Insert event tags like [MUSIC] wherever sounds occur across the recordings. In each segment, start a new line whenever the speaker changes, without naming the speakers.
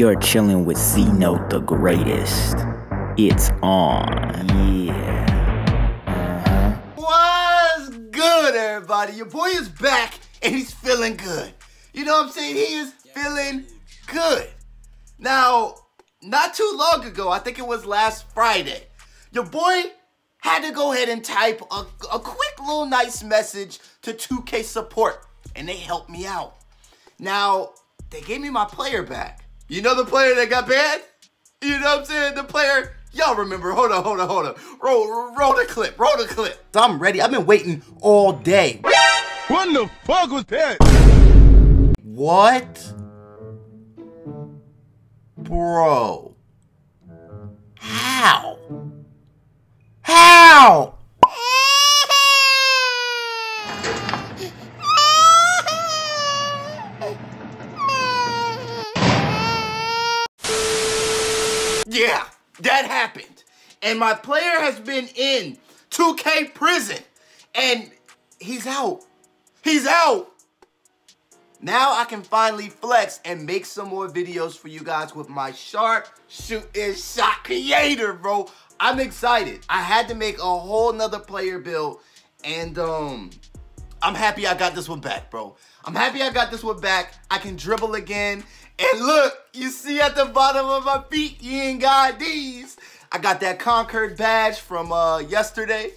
You're chilling with C Note the greatest. It's on. Yeah.
What's good, everybody? Your boy is back and he's feeling good. You know what I'm saying? He is feeling good. Now, not too long ago, I think it was last Friday, your boy had to go ahead and type a, a quick little nice message to 2K support, and they helped me out. Now, they gave me my player back. You know the player that got banned? You know what I'm saying? The player, y'all remember. Hold on, hold on, hold on. Roll, roll the clip, roll the clip. I'm ready. I've been waiting all day.
What the fuck was that?
What? Bro. My player has been in 2K prison. And he's out. He's out. Now I can finally flex and make some more videos for you guys with my sharp shoot shooting shot creator, bro. I'm excited. I had to make a whole nother player build and um I'm happy I got this one back, bro. I'm happy I got this one back. I can dribble again. And look, you see at the bottom of my feet, you ain't got these. I got that Concord badge from uh, yesterday.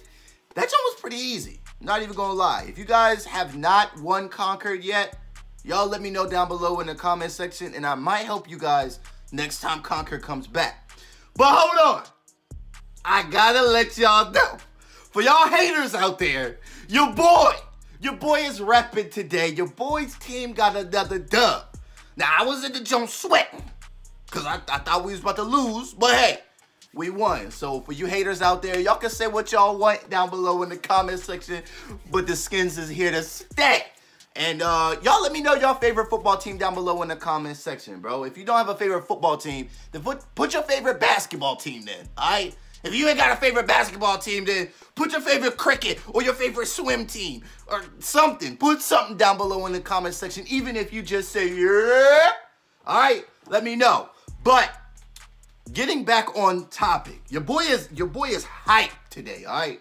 That jump was pretty easy. Not even gonna lie. If you guys have not won Concord yet, y'all let me know down below in the comment section and I might help you guys next time Concord comes back. But hold on. I gotta let y'all know. For y'all haters out there, your boy, your boy is repping today. Your boy's team got another dub. Now, I was in the jump sweating because I, I thought we was about to lose, but hey, we won. So for you haters out there, y'all can say what y'all want down below in the comment section, but the skins is here to stay. And uh, y'all let me know your favorite football team down below in the comment section, bro. If you don't have a favorite football team, then put, put your favorite basketball team then, all right? If you ain't got a favorite basketball team, then put your favorite cricket or your favorite swim team or something. Put something down below in the comment section, even if you just say, yeah. All right, let me know. But getting back on topic, your boy is your boy is hyped today, all right?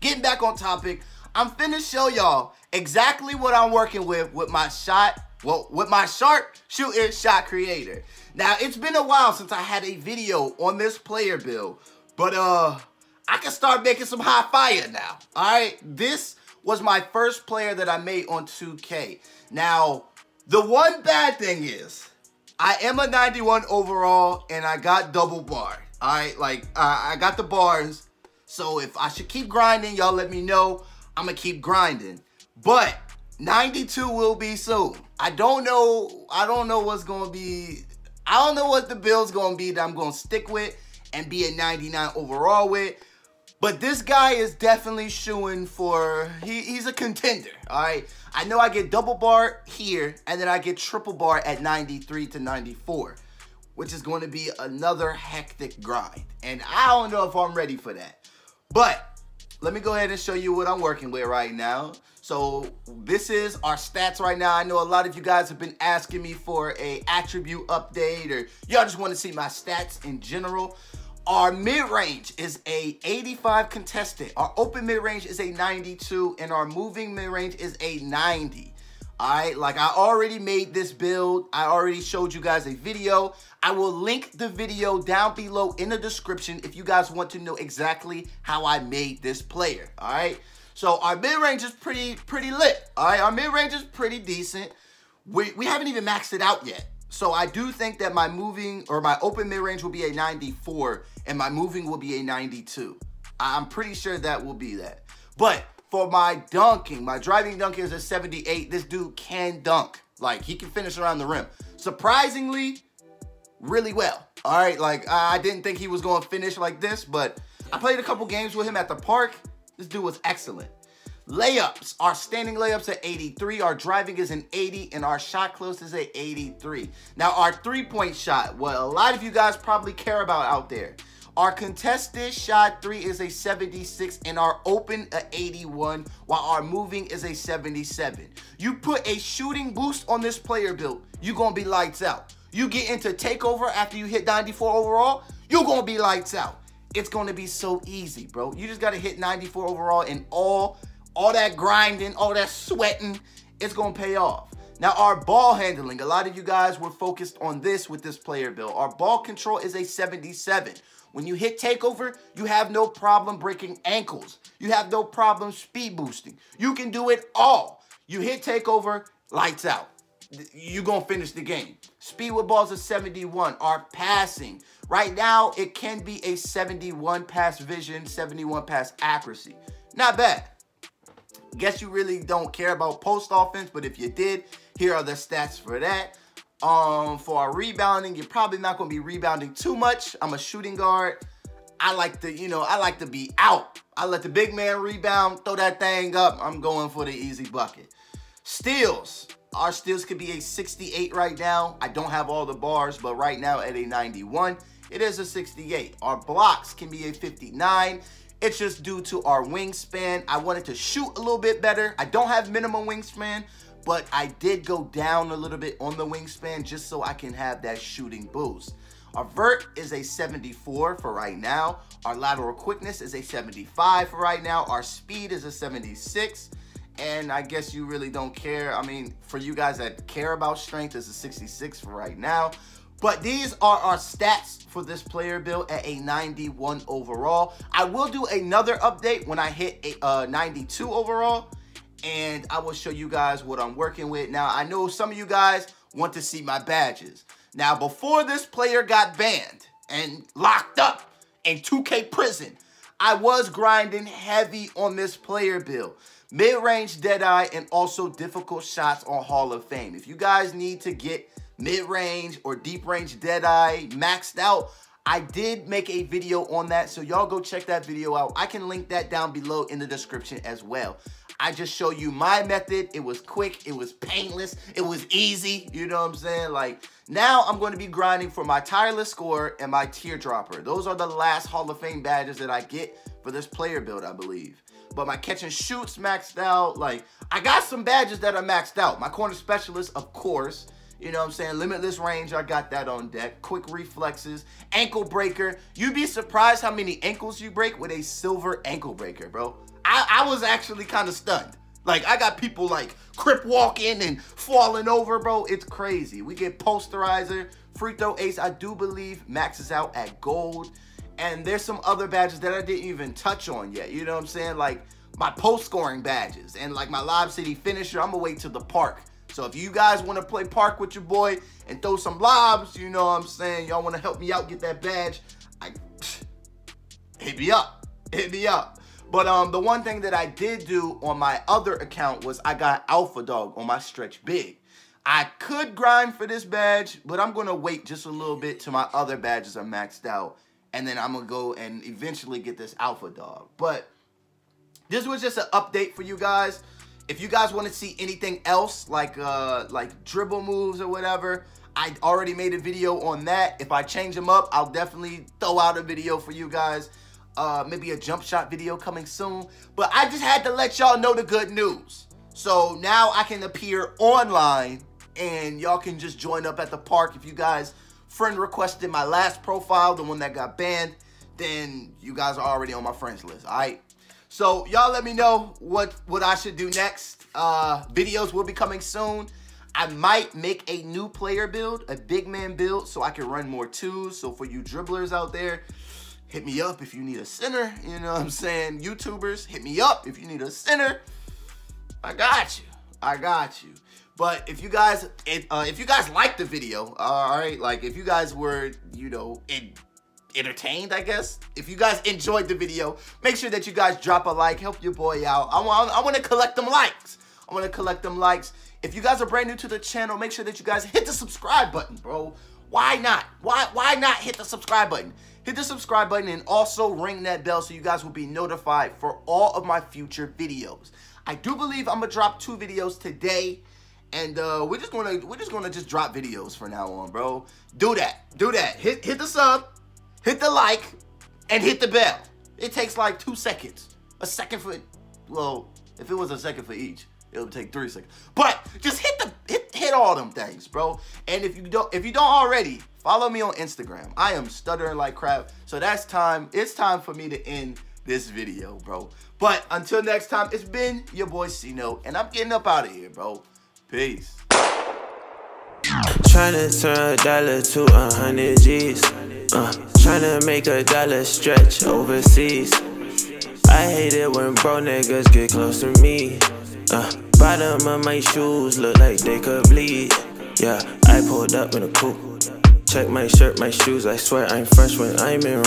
Getting back on topic, I'm finna show y'all exactly what I'm working with with my shot, well, with my sharp shooting shot creator. Now, it's been a while since I had a video on this player build, but uh, I can start making some hot fire now, all right? This was my first player that I made on 2K. Now, the one bad thing is, I am a 91 overall, and I got double bar. All right, like, uh, I got the bars. So if I should keep grinding, y'all let me know. I'm to keep grinding. But 92 will be soon. I don't know. I don't know what's to be. I don't know what the build's going to be that I'm to stick with and be a 99 overall with. But this guy is definitely shooing for, he, he's a contender, all right? I know I get double bar here, and then I get triple bar at 93 to 94, which is going to be another hectic grind. And I don't know if I'm ready for that. But let me go ahead and show you what I'm working with right now. So this is our stats right now. I know a lot of you guys have been asking me for a attribute update or y'all just want to see my stats in general. Our mid-range is a 85 contested. Our open mid-range is a 92 and our moving mid-range is a 90. All right, like I already made this build. I already showed you guys a video. I will link the video down below in the description if you guys want to know exactly how I made this player, all right? So our mid-range is pretty, pretty lit, all right? Our mid-range is pretty decent. We, we haven't even maxed it out yet. So I do think that my moving or my open mid-range will be a 94 and my moving will be a 92. I'm pretty sure that will be that. But for my dunking, my driving dunking is a 78. This dude can dunk. Like, he can finish around the rim. Surprisingly, really well. All right, like, I didn't think he was going to finish like this, but I played a couple games with him at the park. This dude was excellent. Layups, our standing layups at 83, our driving is an 80, and our shot close is at 83. Now, our three-point shot, what a lot of you guys probably care about out there. Our contested shot three is a 76 and our open a 81 while our moving is a 77. You put a shooting boost on this player build, you're gonna be lights out. You get into takeover after you hit 94 overall, you're gonna be lights out. It's gonna be so easy, bro. You just gotta hit 94 overall and all, all that grinding, all that sweating, it's gonna pay off. Now, our ball handling, a lot of you guys were focused on this with this player build. Our ball control is a 77. When you hit takeover, you have no problem breaking ankles. You have no problem speed boosting. You can do it all. You hit takeover, lights out. You're going to finish the game. Speed with balls is 71. Our passing, right now, it can be a 71 pass vision, 71 pass accuracy. Not bad. Guess you really don't care about post offense, but if you did, here are the stats for that. Um, for our rebounding, you're probably not going to be rebounding too much. I'm a shooting guard. I like to, you know, I like to be out. I let the big man rebound, throw that thing up. I'm going for the easy bucket. Steals. Our steals could be a 68 right now. I don't have all the bars, but right now at a 91, it is a 68. Our blocks can be a 59. It's just due to our wingspan. I wanted to shoot a little bit better. I don't have minimum wingspan, but I did go down a little bit on the wingspan just so I can have that shooting boost. Our vert is a 74 for right now. Our lateral quickness is a 75 for right now. Our speed is a 76. And I guess you really don't care. I mean, for you guys that care about strength, it's a 66 for right now. But these are our stats for this player build at a 91 overall. I will do another update when I hit a uh, 92 overall. And I will show you guys what I'm working with. Now, I know some of you guys want to see my badges. Now, before this player got banned and locked up in 2K prison, I was grinding heavy on this player build. Mid-range Deadeye and also difficult shots on Hall of Fame. If you guys need to get mid-range or deep-range Deadeye maxed out, I did make a video on that, so y'all go check that video out. I can link that down below in the description as well. I just show you my method. It was quick, it was painless, it was easy, you know what I'm saying? Like, now I'm going to be grinding for my tireless scorer and my teardropper. Those are the last Hall of Fame badges that I get for this player build, I believe but my catch and shoots maxed out. Like, I got some badges that are maxed out. My corner specialist, of course. You know what I'm saying? Limitless range, I got that on deck. Quick reflexes, ankle breaker. You'd be surprised how many ankles you break with a silver ankle breaker, bro. I, I was actually kind of stunned. Like, I got people like crip walking and falling over, bro. It's crazy. We get posterizer, free throw ace, I do believe maxes out at gold. And there's some other badges that I didn't even touch on yet. You know what I'm saying? Like my post scoring badges and like my Lob City finisher. I'm gonna wait till the park. So if you guys want to play park with your boy and throw some lobs, you know what I'm saying? Y'all want to help me out get that badge? I [SNIFFS] hit me up. Hit me up. But um, the one thing that I did do on my other account was I got Alpha Dog on my stretch big. I could grind for this badge, but I'm going to wait just a little bit till my other badges are maxed out and then I'm gonna go and eventually get this alpha dog. But this was just an update for you guys. If you guys want to see anything else, like uh, like dribble moves or whatever, I already made a video on that. If I change them up, I'll definitely throw out a video for you guys. Uh, maybe a jump shot video coming soon. But I just had to let y'all know the good news. So now I can appear online and y'all can just join up at the park if you guys friend requested my last profile, the one that got banned, then you guys are already on my friends list, all right? So y'all let me know what, what I should do next. Uh, videos will be coming soon. I might make a new player build, a big man build, so I can run more twos. So for you dribblers out there, hit me up if you need a center. You know what I'm saying? YouTubers, hit me up if you need a center. I got you. I got you. But if you guys, if, uh, if you guys liked the video, all right, like if you guys were, you know, in, entertained, I guess. If you guys enjoyed the video, make sure that you guys drop a like, help your boy out. I want, I want to collect them likes. I want to collect them likes. If you guys are brand new to the channel, make sure that you guys hit the subscribe button, bro. Why not? Why, why not hit the subscribe button? Hit the subscribe button and also ring that bell so you guys will be notified for all of my future videos. I do believe I'm gonna drop two videos today. And uh, we're just gonna we're just gonna just drop videos from now on, bro. Do that. Do that. Hit hit the sub, hit the like, and hit the bell. It takes like two seconds. A second for well, if it was a second for each, it would take three seconds. But just hit the hit hit all them things, bro. And if you don't, if you don't already, follow me on Instagram. I am stuttering like crap. So that's time. It's time for me to end this video, bro. But until next time, it's been your boy C-Note, and I'm getting up out of here, bro. Peace.
Tryna turn a dollar to a hundred G's. Uh, tryna make a dollar stretch overseas. I hate it when bro niggas get close to me. Uh, bottom of my shoes look like they could bleed. Yeah, I pulled up in a coupe. Check my shirt, my shoes. I swear I'm fresh when I'm in route.